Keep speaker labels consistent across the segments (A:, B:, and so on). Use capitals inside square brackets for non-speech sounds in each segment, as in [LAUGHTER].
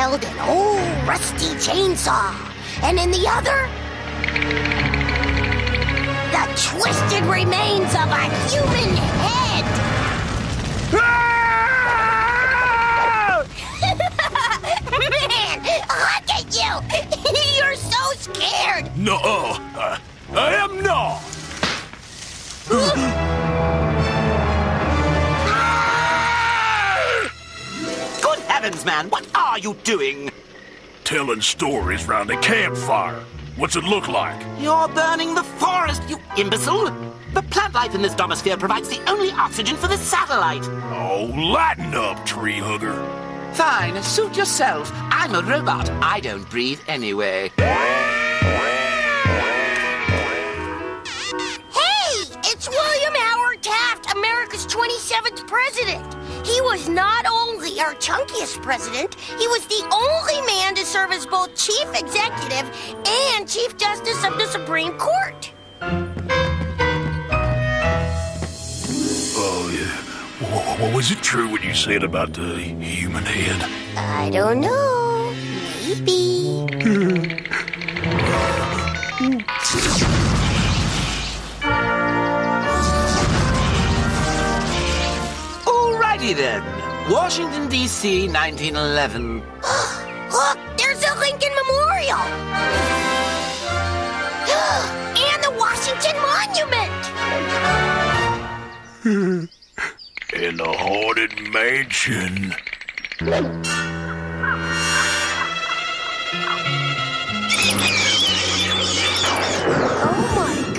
A: held an old rusty chainsaw, and in the other, the twisted remains of a human head. [LAUGHS] Man, look at you! [LAUGHS] You're so scared!
B: No, uh, I am not. [GASPS] [GASPS] [LAUGHS]
C: heavens, man, what are you doing?
B: Telling stories round a campfire. What's it look like?
C: You're burning the forest, you imbecile! The plant life in this domosphere provides the only oxygen for the satellite.
B: Oh, lighten up, tree hugger.
C: Fine, suit yourself. I'm a robot. I don't breathe anyway.
A: Hey, it's William Howard Taft, America's 27th president. He was not only our chunkiest president, he was the only man to serve as both chief executive and chief justice of the Supreme Court.
B: Oh, yeah. Wh- What was it true what you said about the human head?
A: I don't know. Maybe. [LAUGHS]
C: Alrighty then. Washington, D.C., 1911.
A: Look, there's the Lincoln Memorial. [GASPS] and the Washington Monument. [LAUGHS]
B: In the haunted mansion. [LAUGHS]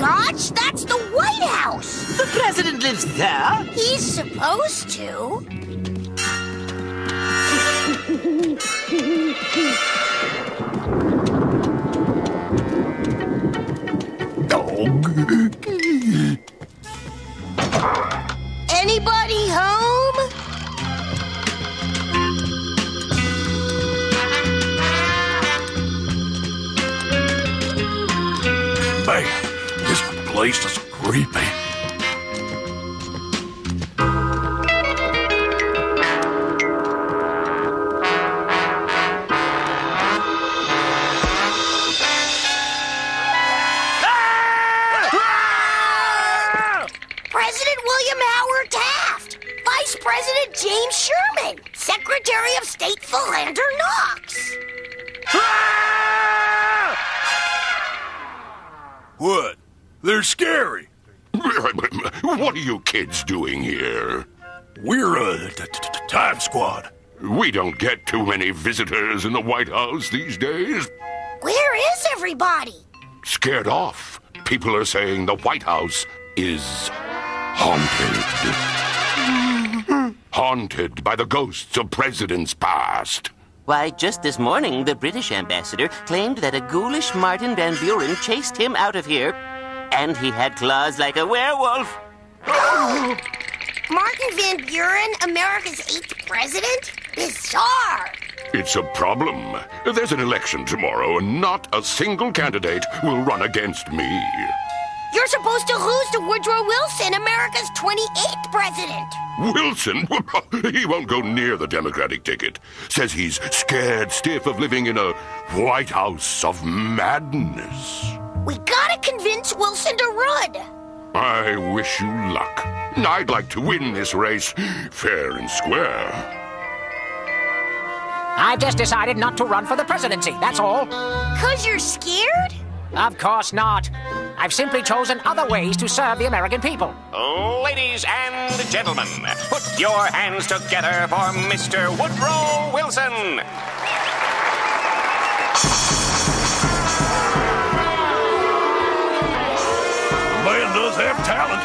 A: gosh, that's the White House.
C: The president lives there.
A: He's supposed to.
B: Dog. [LAUGHS] What? They're scary.
D: what are you kids doing here?
B: We're a t- t- t- time squad.
D: We don't get too many visitors in the White House these days.
A: Where is everybody?
D: Scared off. People are saying the White House is haunted. [LAUGHS] haunted by the ghosts of presidents past.
E: Why, just this morning, the British ambassador claimed that a ghoulish Martin Van Buren chased him out of here, and he had claws like a werewolf. [GASPS]
A: Martin Van Buren, America's eighth president? Bizarre.
D: It's a problem. There's an election tomorrow, and not a single candidate will run against me.
A: You're supposed to lose to Woodrow Wilson, America's 28th president.
D: Wilson? [LAUGHS] he won't go near the Democratic ticket. Says he's scared stiff of living in a White House of madness.
A: We gotta convince Wilson to run.
D: I wish you luck. I'd like to win this race fair and square.
F: I've just decided not to run for the presidency, that's all.
A: Cause you're scared?
F: Of course not. I've simply chosen other ways to serve the American people.
G: Ladies and gentlemen, put your hands together for Mr. Woodrow Wilson.
B: Man does have talent.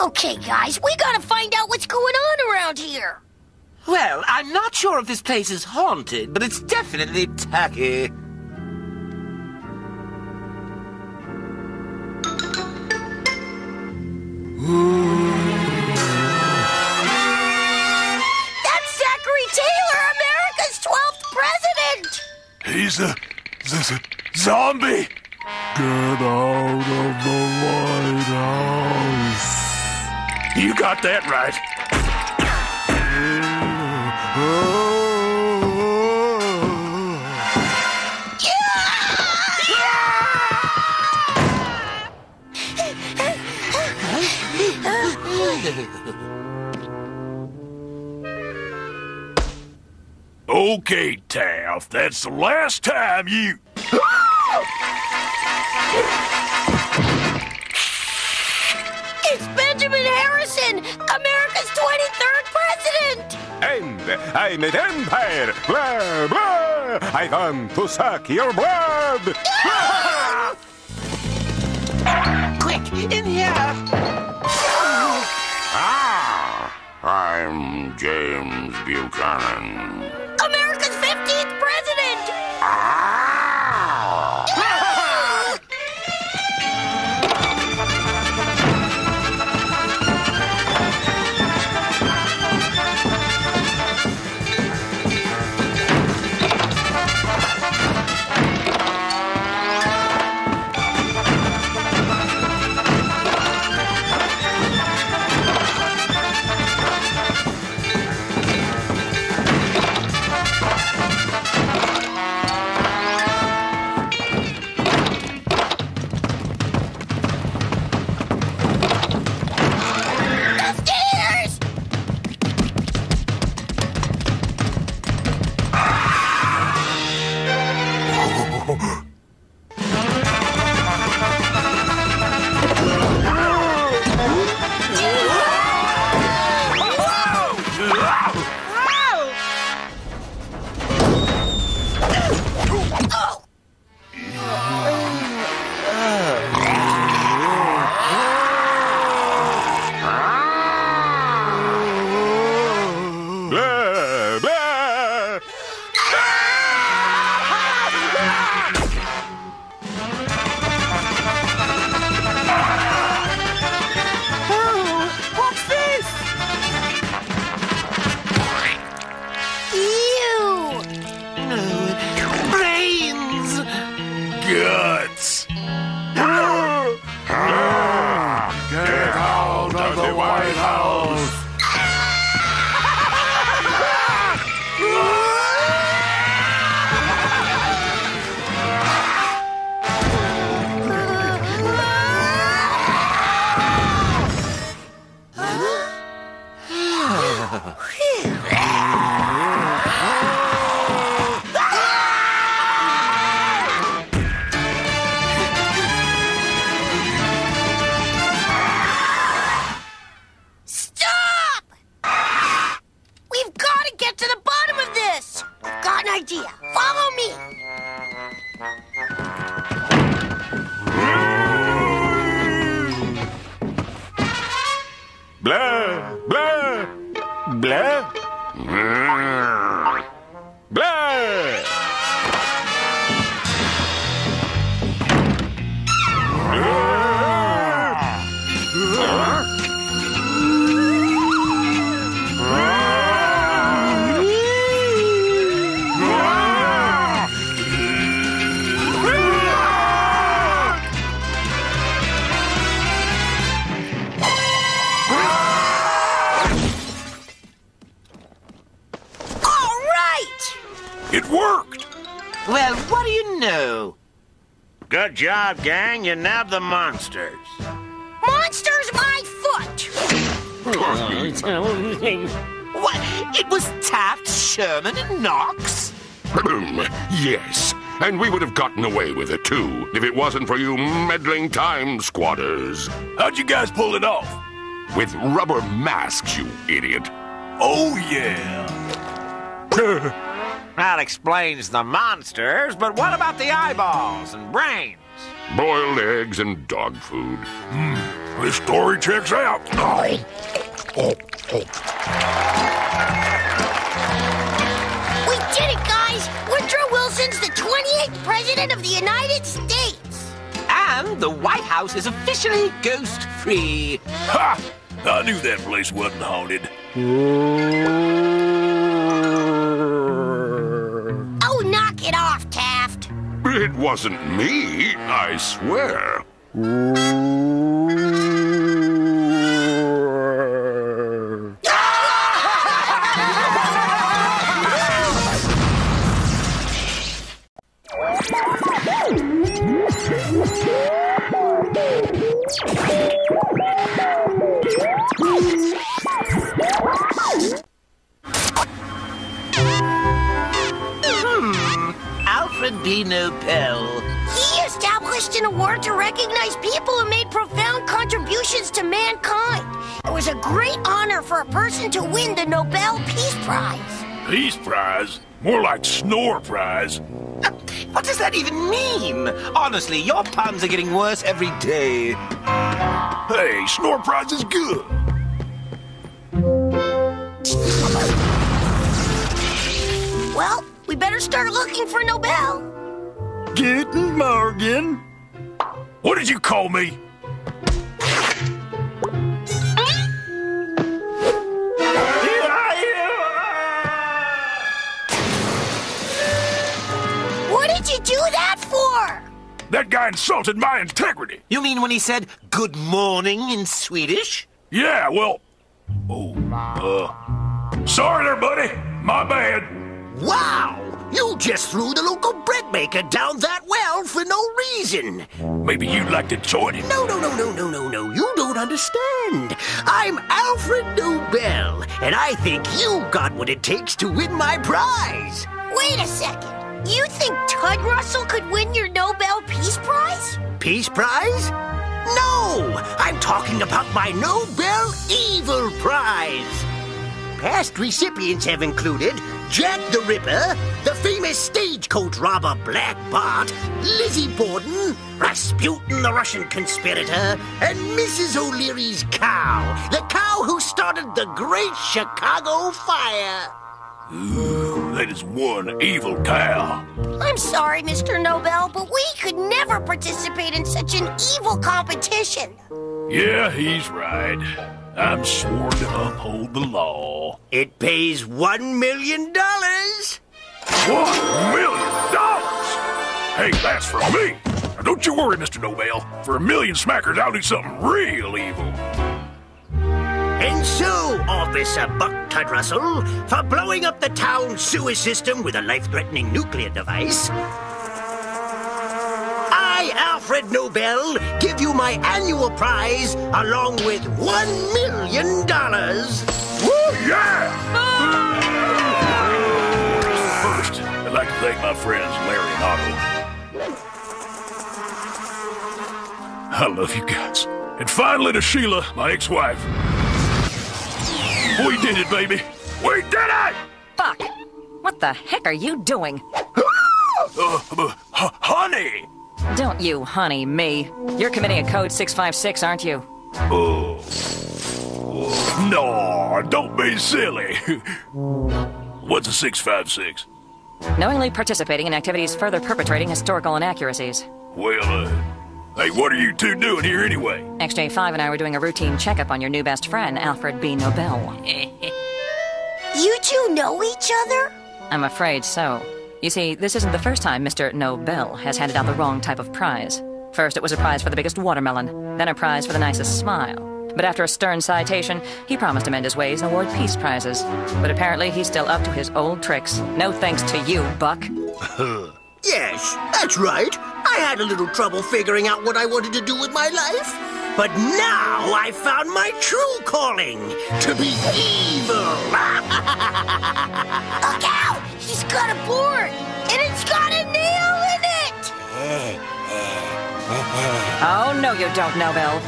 A: Okay, guys, we gotta find out what's going on around here.
C: Well, I'm not sure if this place is haunted, but it's definitely tacky.
B: That's Zachary Taylor, America's 12th president! He's a zombie! Get out of the White House! You got that right. Okay, Taft, that's the last time you.
H: And I'm an empire. Blah, blah. I want to suck your blood. [LAUGHS]
I: Quick, in here!
D: Ah, I'm James Buchanan.
C: Good job, gang. You nabbed the monsters.
A: Monsters my foot!
I: What? It was Taft, Sherman, and Knox?
D: yes, and we would have gotten away with it too if it wasn't for you meddling time squatters.
B: How'd you guys pull it off?
D: With rubber masks, you idiot.
B: Oh, yeah.
C: That explains the monsters, but what about the eyeballs and brains?
D: Boiled eggs and dog food.
B: Hmm, this story checks out. Oh. Oh, oh.
A: We did it, guys! Woodrow Wilson's the 28th president of the United States!
I: And the White House is officially ghost free.
B: Ha! I knew that place wasn't haunted.
A: It
D: wasn't me, I swear.
A: Honor for a person to win the Nobel Peace Prize.
B: Peace Prize? More like Snore Prize. [LAUGHS]
C: What does that even mean? Honestly, your puns are getting worse every day.
B: Hey, Snore Prize is good.
A: Well, we better start looking for Nobel.
B: God morgon. What did you call me?
A: That
B: guy insulted my integrity.
C: You mean when he said good morning in Swedish?
B: Yeah, well. Oh, uh. Sorry there, buddy. My bad.
C: Wow! You just threw the local bread maker down that well for no reason.
B: Maybe you'd like to join him.
C: No, no, no, no, no, no, no. You don't understand. I'm Alfred Nobel, and I think you got what it takes to win my prize.
A: Wait a second. You think Tuddrussel could win your Nobel Peace Prize?
C: Peace Prize? No! I'm talking about my Nobel Evil Prize. Past recipients have included Jack the Ripper, the famous stagecoach robber Black Bart, Lizzie Borden, Rasputin the Russian conspirator, and Mrs. O'Leary's cow, the cow who started the Great Chicago Fire.
B: Ooh, that is one evil cow.
A: I'm sorry, Mr. Nobel, but we could never participate in such an evil competition.
B: Yeah, he's right. I'm sworn to uphold the law.
C: It pays one million dollars.
B: One million dollars? Hey, that's for me. Now, don't you worry, Mr. Nobel. For a million smackers, I'll do something real evil.
C: And so, Officer Buck Tuddrussel, for blowing up the town sewer system with a life-threatening nuclear device, I, Alfred Nobel, give you my annual prize along with one million dollars.
B: Woo, yeah! First, I'd like to thank my friends Larry and Otto. I love you guys. And finally to Sheila, my ex-wife. We did it, baby. We did it!
J: Fuck! what the heck are you doing? [GASPS]
B: Uh, uh, honey!
J: Don't you honey me. You're committing a code 656, aren't you?
B: Oh. No, don't be silly. [LAUGHS] What's a 656?
J: Knowingly participating in activities further perpetrating historical inaccuracies.
B: Well, uh, hey, what are you two doing here anyway?
J: XJ5 and I were doing a routine checkup on your new best friend, Alfred B. Nobel. [LAUGHS]
A: You two know each other?
J: I'm afraid so. You see, this isn't the first time Mr. Nobel has handed out the wrong type of prize. First, it was a prize for the biggest watermelon, then a prize for the nicest smile. But after a stern citation, he promised to mend his ways and award peace prizes. But apparently, he's still up to his old tricks. No thanks to you, Buck. [LAUGHS] [LAUGHS]
C: Yes, that's right. I had a little trouble figuring out what I wanted to do with my life. But now I found my true calling to be evil. [LAUGHS]
A: Look out! He's got a board, and it's got a nail in it! [LAUGHS]
J: Oh, no, you don't, Nobel.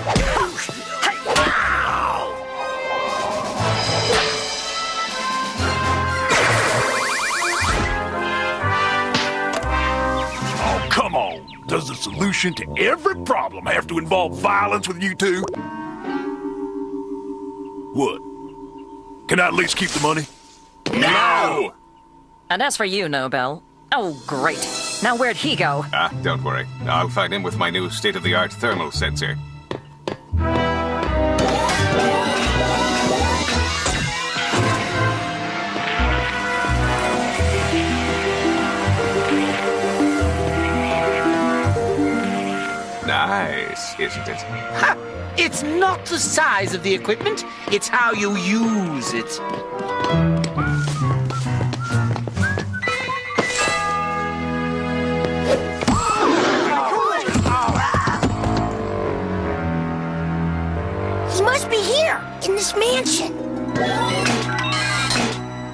J: [LAUGHS]
B: solution to every problem have to involve violence with you two? What? Can I at least keep the money?
C: No!
J: And as for you, Nobel. Oh, great. Now, where'd he go?
H: Ah, don't worry. I'll find him with my new state-of-the-art thermal sensor.
K: Isn't it?
C: Ha! It's not the size of the equipment, it's how you use it.
A: He must be here, in this mansion.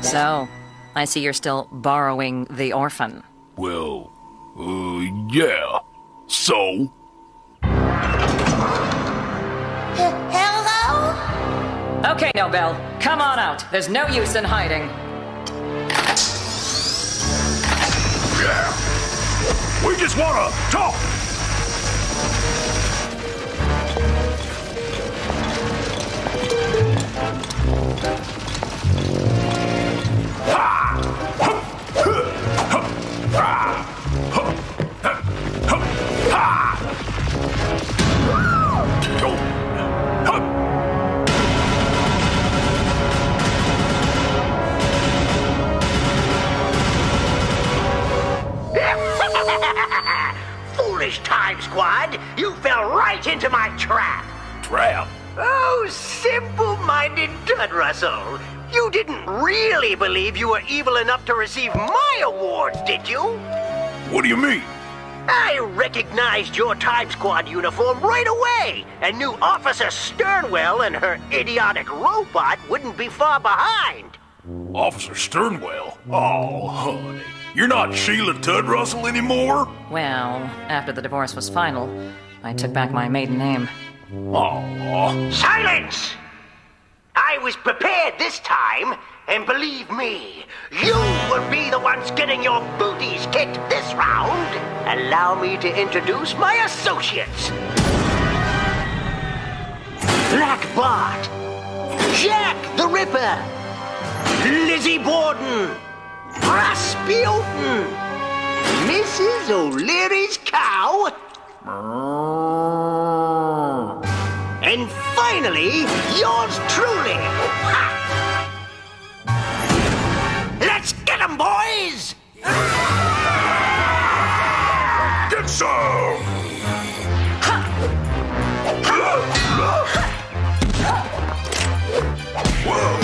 J: So, I see you're still borrowing the orphan.
B: Well, uh, yeah. So?
J: Okay, Nobel, come on out. There's no use in hiding.
B: Yeah. We just wanna talk. [LAUGHS]
C: Foolish Time Squad, you fell right into my trap.
B: Trap?
C: Oh, simple minded Tuddrussel. You didn't really believe you were evil enough to receive my award, did you?
B: What do you mean?
C: I recognized your Time Squad uniform right away and knew Officer Sternwell and her idiotic robot wouldn't be far behind.
B: Officer Sternwell? Oh, honey. You're not Sheila Tuddrussel anymore?
J: Well, after the divorce was final, I took back my maiden name.
B: Aw.
C: Silence! I was prepared this time, and believe me, you will be the ones getting your booties kicked this round. Allow me to introduce my associates. Black Bart, Jack the Ripper, Lizzie Borden, Rasputin, hmm. Mrs. O'Leary's cow, and finally, yours truly. Ha! Let's get 'em, boys!
B: Get some! Hey!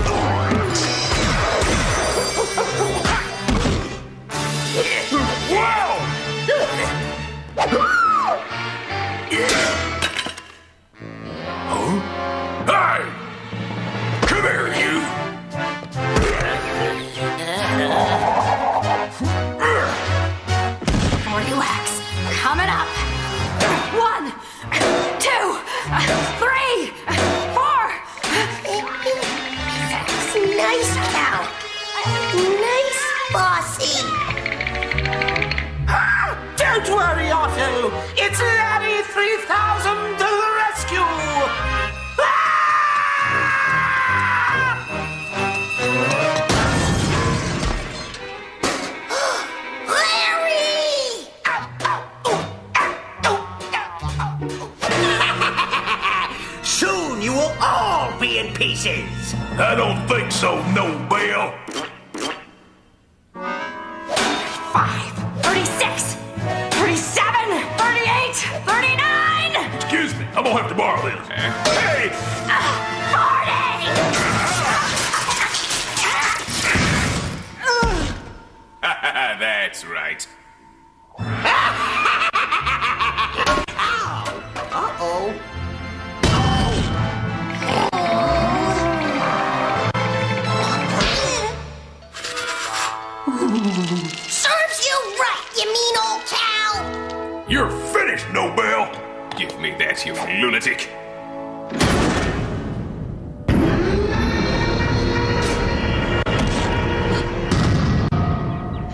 H: Lunatic.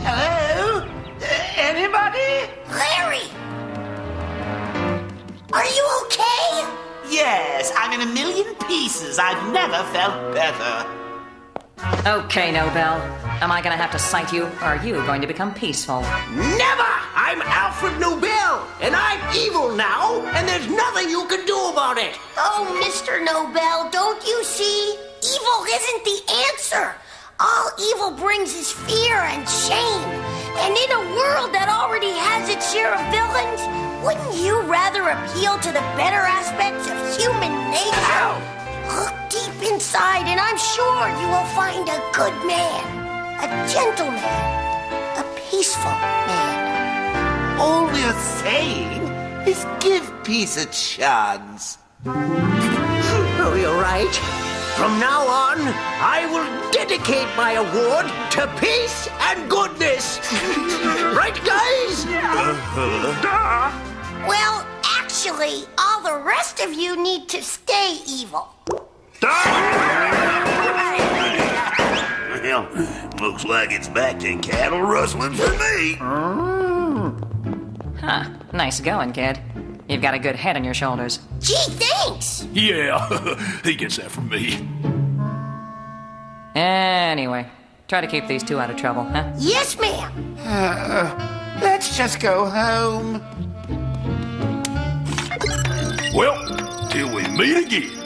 C: Hello? Anybody?
A: Larry! Are you okay?
I: Yes, I'm in a million pieces. I've never felt better.
J: Okay, Nobel. Am I gonna have to cite you, or are you going to become peaceful?
C: Never! I'm Alfred Nobel, and I'm evil now, and there's nothing you can do about it.
A: Oh, Mr. Nobel, don't you see? Evil isn't the answer. All evil brings is fear and shame. And in a world that already has its share of villains, Wouldn't you rather appeal to the better aspects of human nature? Look deep inside, and I'm sure you will find a good man, a gentleman, a peaceful man.
I: All we're saying is give peace a chance.
C: Oh, you're right. From now on, I will dedicate my award to peace and goodness. right, guys? Uh-huh.
A: Well, actually, all the rest of you need to stay evil.
B: Well, looks like it's back to cattle rustling for me.
J: Huh. Nice going, kid. You've got a good head on your shoulders.
A: Gee, thanks.
B: Yeah, [LAUGHS] he gets that from me.
J: Anyway, try to keep these two out of trouble, huh?
A: Yes, ma'am.
I: Uh, let's just go home.
B: Well, till we meet again.